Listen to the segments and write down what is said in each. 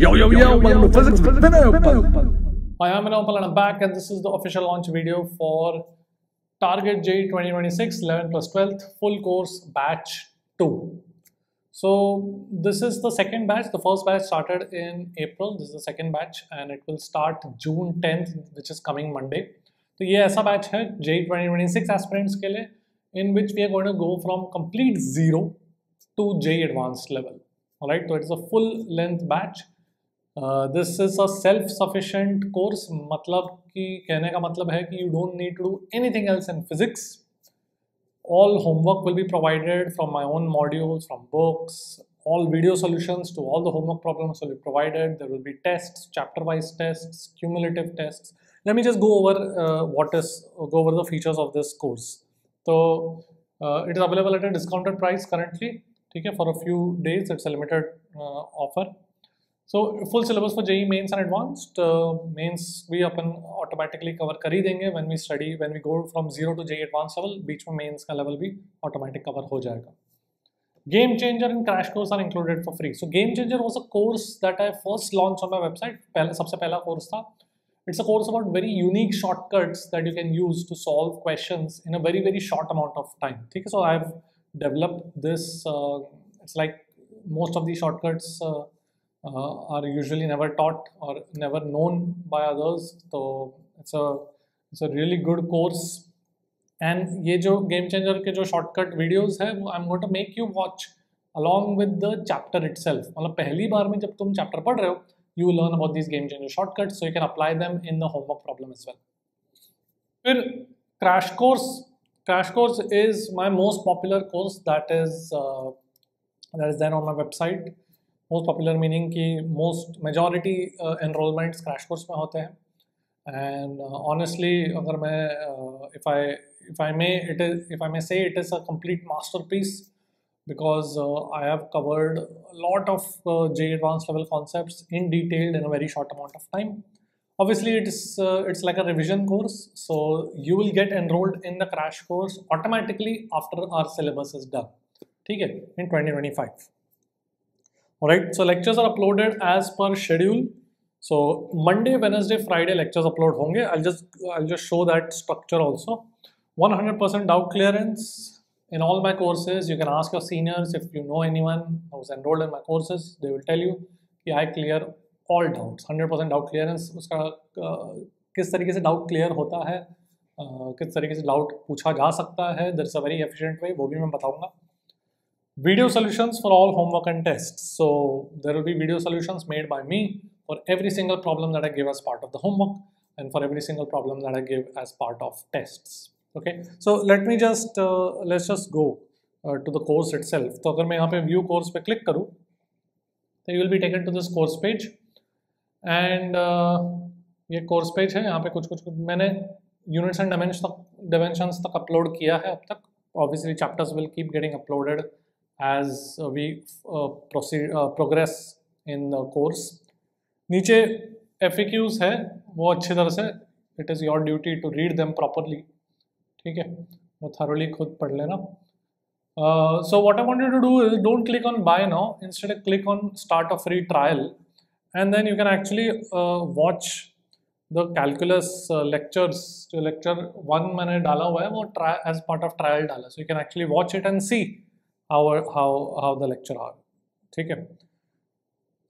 Yo, yo, yo, welcome to Physics with Vinay. Hi, I'm Manopal and I'm back and this is the official launch video for Target J 2026 11 plus 12th full course batch 2. So this is the second batch. The first batch started in April. This is the second batch and it will start June 10th which is coming Monday. तो ये ऐसा batch है J 2026 aspirants के लिए in which we are going to go from complete zero to J advanced level. Alright, so it's a full length batch. this is a self sufficient course मतलब कि कहने का मतलब है कि you don't need to do anything else in physics all homework will be provided from my own modules from books all video solutions to all the homework problems will be provided there will be tests chapter wise tests cumulative tests let me just go over uh, what is go over the features of this course so uh, it is available at a discounted price currently okay for a few days it's a limited uh, offer So full syllabus for JEE mains and advanced mains भी अपन automatically cover कर ही देंगे. When we study when we go from zero to JEE advance level बीच में mains का level भी automatic cover हो जाएगा. Game changer and crash course are included for free so game changer was a course that I first launch on my website पहले सबसे पहला course था. It's a course about very unique shortcuts that you can use to solve question in a very very short amount of time ठीक है? So I have developed this it's like most of uh, uh, are usually never taught or never known by others. So it's a it's a really good course. And ये जो game changer के जो shortcut videos है वो I'm going to make you watch along with the chapter itself. मतलब पहली बार में जब तुम chapter पढ़ रहे हो you learn about these game changer shortcuts so you can apply them in the homework problem as well. फिर crash course crash course is my most popular course that is uh, that is there on my website Most popular meaning की most majority enrollment crash course में होते हैं। And honestly अगर मैं if I if I may it is if I may say it is a complete masterpiece because I have covered lot of JEE advance level concept in detailed in a very short amount of time obviously it is it's like a revision course so you will get enrolled in the crash course automatically after our syllabus is done ठीक है? In twenty twenty five Alright, so lectures are uploaded as per schedule. So Monday, Wednesday, Friday lectures upload honge. I'll just I'll just show that structure also. 100% doubt clearance in all my courses. You can ask your seniors if you know anyone who's enrolled in my courses. They will tell you कि I clear all doubts. 100% doubt clearance. उसका किस तरीके से doubt clear होता है किस तरीके से doubt पूछा जा सकता है There's a very efficient way. वो भी मैं बताऊँगा video solutions for all homework and tests. So there will be video solutions made by me for every single problem that I give as part of the homework and for every single problem that I give as part of tests. Okay, so let me just, uh, let's just go uh, to the course itself. So अगर मैं यहाँ पे view course पे click करूँ तो you will be taken to this course page and uh, ये course page है यहाँ पे कुछ कुछ मैंने units and dimensions तक dimensions तक upload किया है अब तक obviously chapters will keep getting uploaded as we uh, proceed uh, progress in the course नीचे FAQs है वो अच्छी तरह से it is your duty to read them properly ठीक है वो thoroughly खुद पढ़ लेना uh, so what I want you to do is don't click on buy now instead click on start a free trial and then you can actually uh, watch the calculus uh, lectures जो lecture one मैंने डाला हुआ है वो try as part of trial डाला so you can actually watch it and see how how how the lecture are ठीक है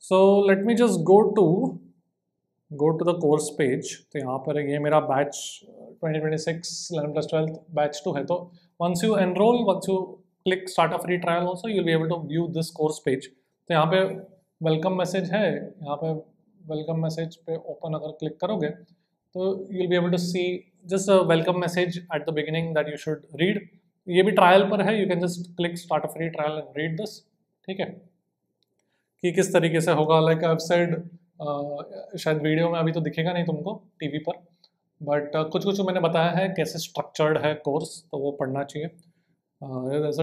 so let me just go to go to the course page तो यहाँ पर ये मेरा batch 2026 11 plus 12 batch 2 है तो once you enroll once you click start a free trial also you'll be able to view this course page तो यहाँ पे welcome message है यहाँ पे welcome message पे open अगर click करोगे तो you'll be able to see just a welcome message at the beginning that you should read ये भी ट्रायल पर है you can just click start a free trial and read this ठीक है? कि किस तरीके से होगा लाइक आई सेड शायद वीडियो में अभी तो दिखेगा नहीं तुमको टीवी पर बट uh, कुछ कुछ मैंने बताया है कैसे स्ट्रक्चर्ड है कोर्स तो वो पढ़ना चाहिए।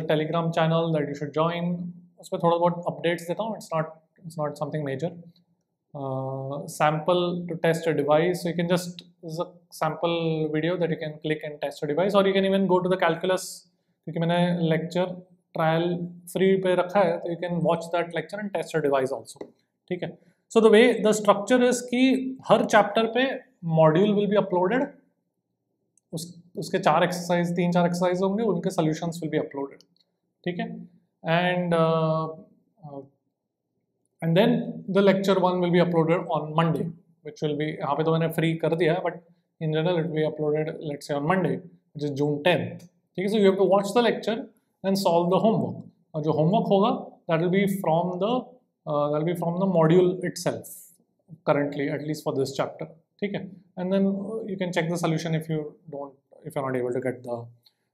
Telegram channel that you should join उसमें थोड़ा बहुत अपडेट्स देता हूँ it's not it's not something major sample to test a device. So you can just, this is a sample video that you can click and test a device, or you can even go to the calculus. क्योंकि मैंने lecture trial free पे रखा है तो you can watch that lecture and test device also ठीक है? So the way the structure is कि हर चैप्टर पे मॉड्यूल विल बी अपलोडेड उस, उसके चार एक्सरसाइज तीन चार एक्सरसाइज होंगे, उनके सोल्यूशंस विल बी अपलोडेड ठीक है? And and then the lecture one will be uploaded on Monday which will be यहाँ पे तो मैंने फ्री कर दिया है but in general it be uploaded late से on Monday which is June tenth ठीक है so you have to watch the lecture and solve the homework और जो होमवर्क होगा that will be from the that be from the module itself currently, at least for this chapter. ठीक है? And then you can check the solution if you don't, if you're not able to get the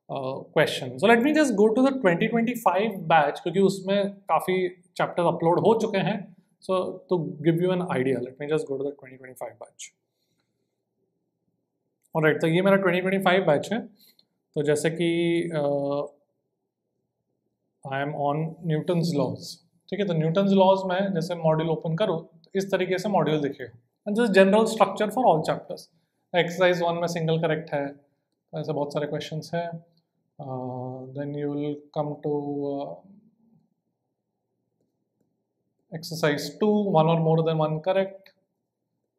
question. So, let me just go to the 2025 batch, क्योंकि उसमें काफ़ी chapter upload हो चुके हैं। सो to give you an idea, let me just go to the 2025 batch. Alright तो ये मेरा 2025 batch है। तो जैसे कि I am on Newton's laws ठीक है तो न्यूटन्स लॉज में जैसे मॉड्यूल ओपन करूँ तो इस तरीके से मॉड्यूल दिखेगा and this general structure for all chapters exercise one में सिंगल करेक्ट है तो ऐसे बहुत सारे क्वेश्चन हैं। then you will come to uh, exercise 2 one or more than one correct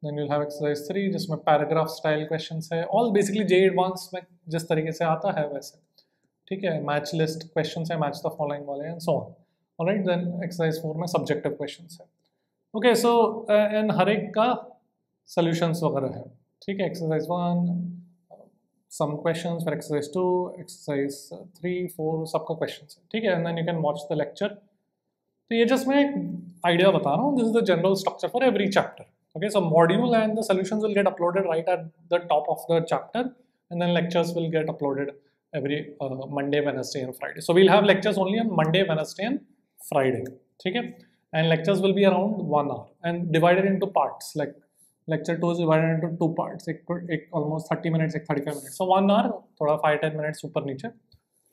then you'll have exercise 3 जिसमें paragraph style questions है all basically J advanced में जिस तरीके से आता है वैसे ठीक है match list questions है match the following वाले and so on all right then exercise 4 में subjective questions है okay so uh, and हर एक का solutions वगैरह है ठीक है exercise 1 some questions for exercise 2, exercise 3, 4 sub questions Okay, and then you can watch the lecture. So, ये just my idea बता रहा हूँ। This is the general structure for every chapter. Okay so module and the solutions will get uploaded right at the top of the chapter and then lectures will get uploaded every uh, Monday Wednesday and Friday. So we'll have lectures only on Monday Wednesday and Friday. Okay, and lectures will be around one hour and divided into parts like lecture two is divided into two parts एक एक almost thirty minutes एक thirty five minutes so one or थोड़ा five ten minutes ऊपर नीचे.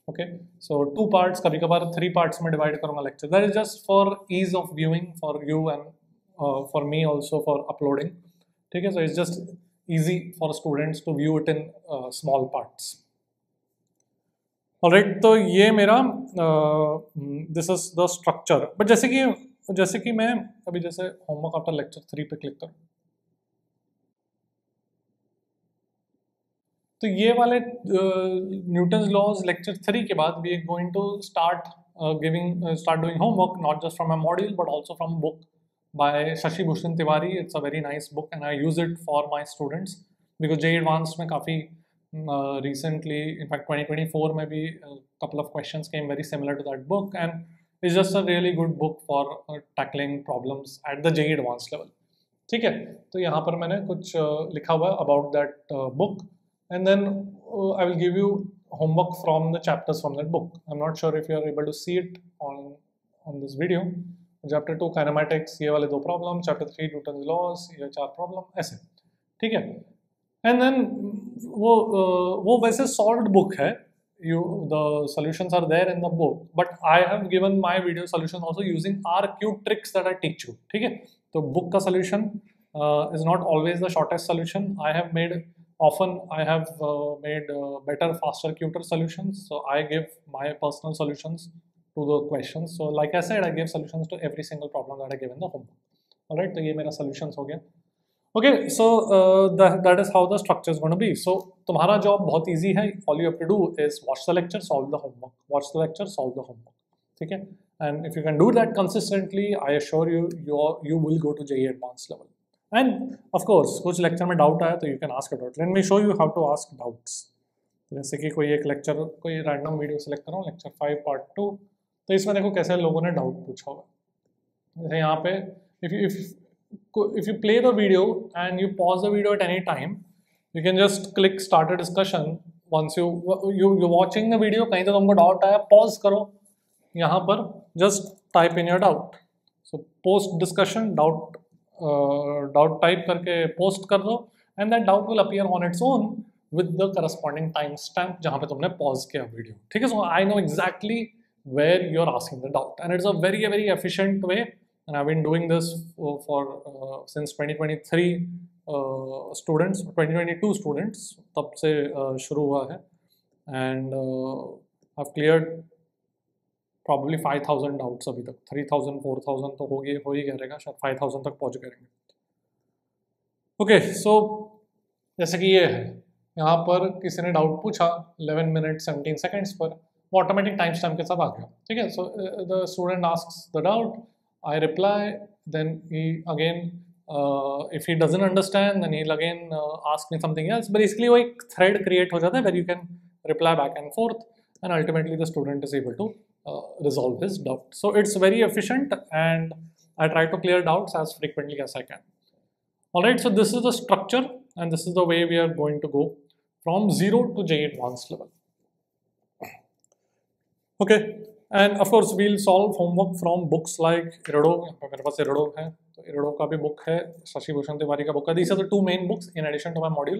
Okay so two parts कभी कभार three parts में divide करूँगा lecture that is just for ease of viewing for you and for me also for uploading ठीक है? So is just easy for students to view it in small parts और तो ये मेरा this is the structure but जैसे कि जैसे कि मैं अभी जैसे होमवर्क आफ्टर लेक्चर थ्री पे क्लिक करूँ. तो ये वाले न्यूटन लॉज लेक्चर थ्री के बाद we are going to start giving start doing homework not just from a module but also from book by Shashi Bhushan Tiwari it's a very nice book and I use it for my students because J advance में काफ़ी recently in fact twenty twenty four में भी couple of question came very similar to that book and is just a really good book for tackling problems at the J advance level ठीक है? तो यहाँ पर मैंने कुछ लिखा हुआ है about that book and then uh, I will give you homework from the chapters from that book. I'm not sure if you are able to see it on on this video. Chapter two kinematics ये वाले दो problem chapter three Newton laws ये चार problem ऐसे ठीक है and then वो वो वैसे सॉल्व्ड बुक है you the solutions are there in the book but i have given my video solution also using our cute tricks that i teach you ठीक है तो book का solution uh, is not always the shortest solution i have made often i have uh, made uh, better faster cuter solutions so i give my personal solutions to the questions. So like I said, I gave solutions to every single problem that I gave in the homework. All right, तो ये मेरा solutions हो गया. Okay, so uh, that, that is how the structure is going to be. So तुम्हारा job बहुत easy है. All you have to do is watch the lecture, solve the homework. Watch the lecture, solve the homework. ठीक है? And if you can do that consistently, I assure you, you you will go to JE advanced level. Of course, कुछ lecture में doubt आया तो you can ask a doubt. Let me show you how to ask doubts. जैसे कि कोई एक lecture कोई random video select करो लेक्चर फाइव पार्ट टू तो इसमें देखो कैसे लोगों ने डाउट पूछा होगा जैसे यहाँ पे if you if if you play the video and you pause the video at any time you can just click start a discussion once you you you watching the video कहीं तो तुमको doubt आया pause करो यहाँ पर just type in your doubt so post discussion doubt doubt type करके post कर दो and that doubt will appear on its own with the corresponding time stamp जहाँ पे तुमने पॉज किया वीडियो ठीक है so I know exactly where you are asking the doubt and it's a very very efficient way and I been doing this for since 2023 students 2022 students तब से uh, शुरू हुआ है and I clear probably five thousand doubts अभी तक। Three thousand four thousand तो हो गए, हो ही करेगा शायद फाइव थाउज़ेंड तक पहुँच करेंगे ओके सो जैसे कि ये है, यहाँ पर किसी ने डाउट पूछा 11 मिनट 17 सेकेंड्स पर, वो ऑटोमेटिक टाइम स्टैम्प के साथ आ गया। ठीक है so the student ask the doubt I reply then he again if he doesn't understand then he again ask me something else basically वो एक थ्रेड क्रिएट हो जाता है where you can reply back and forth and ultimately the student is able to resolve his doubt so it's very efficient and i try to clear doubts as frequently as i can all right so this is the structure and this is the way we are going to go from 0 to J advanced level. Okay, and of course we'll solve homework from books like Irido. मेरे पास Irido है तो Irido का भी book है शशि भूषण तिवारी का book है. These are the two main books in addition to my module.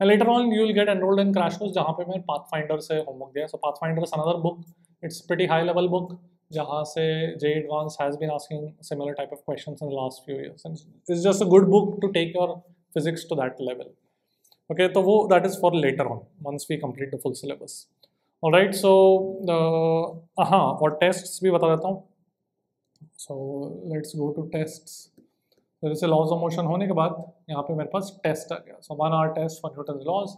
And later on you will get enrolled in Crash Course जहाँ पे मैं Pathfinder से homework दिया. So Pathfinder is another book. it's pretty high level book जहाँ से J advance has been asking similar type of question in last few years it's just a good book to take your physics to that level okay तो वो that is for later on once we complete the full syllabus all right so हाँ और test भी बता देता हूँ। So let's go to test जैसे laws of motion होने के बाद, यहाँ पे मेरे पास टेस्ट आ गया। So one or test for laws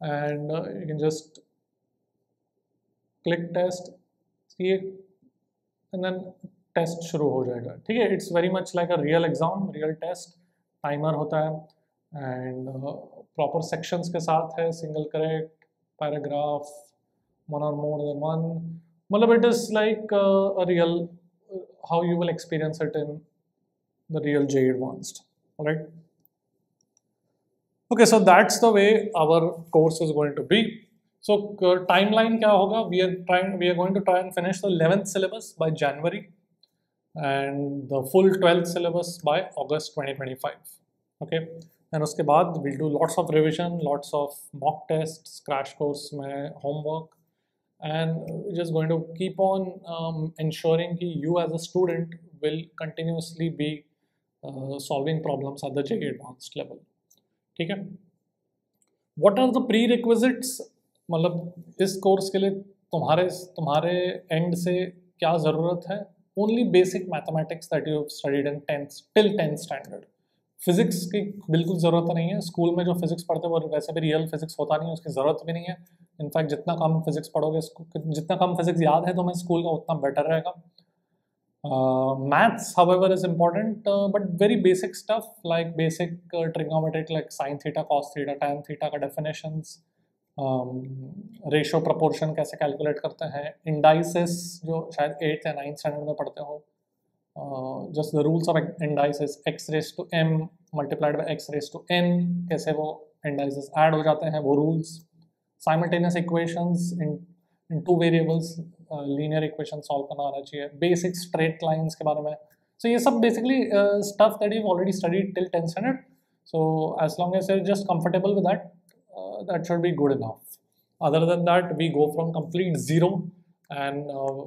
and you can just click test ये एंड देन टेस्ट शुरू हो जाएगा, ठीक है? It's very much like a real exam real test timer होता है। एंड प्रॉपर सेक्शंस के साथ है सिंगल करेक्ट पैराग्राफ वन और मोर देन वन मतलब it is like a real how you will experience it in the real J advanced right okay, so that's the way our course is going to be. So uh, timeline क्या होगा? We are trying we are going to try and finish the 11th syllabus by January and the full 12th syllabus by August 2025 okay? And उसके बाद will do lots of revision lots of mock test crash course में homework and just going to keep on ensuring कि you as a student will continuously be solving problems at the J advanced level ठीक है? What are the prerequisites मतलब इस course के लिए तुम्हारे तुम्हारे एंड से क्या ज़रूरत है? Only basic mathematics that you studied in tenth till tenth standard physics की बिल्कुल ज़रूरत नहीं है। स्कूल में जो फिजिक्स पढ़ते हैं, वो वैसे भी रियल फिजिक्स होता नहीं है, उसकी ज़रूरत भी नहीं है। इनफैक्ट जितना कम फिजिक्स पढ़ोगे जितना कम फिजिक्स याद है तो मैं स्कूल का, उतना बेटर रहेगा। Maths however is important but very basic stuff like basic trigonometric like sine theta cos theta tan theta का डेफिनेशंस रेशो प्रपोर्शन कैसे कैलकुलेट करते हैं? इंडाइसिस जो शायद एट्थ या नाइन्थ स्टैंडर्ड में पढ़ते हो just the rules of indices x raise to m multiplied by x raise to n कैसे वो इंडाइसिस ऐड हो जाते हैं? वो rules simultaneous equations in two variables linear equation solve करना आना चाहिए बेसिक स्ट्रेट लाइन्स के बारे में। सो so, ये सब basically stuff that you already studied till tenth standard so as long as you just comfortable with that uh, that should be good enough. Other than that we go from complete zero and uh,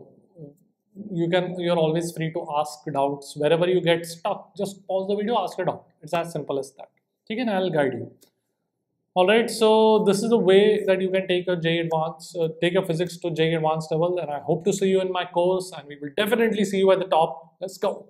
you can you're always free to ask doubts. Wherever you get stuck just pause the video ask a doubt. It's as simple as that. Okay and i'll guide you. All right so this is the way that you can take a j advanced uh, take your physics to j advanced level and i hope to see you in my course and we will definitely see you at the top. Let's go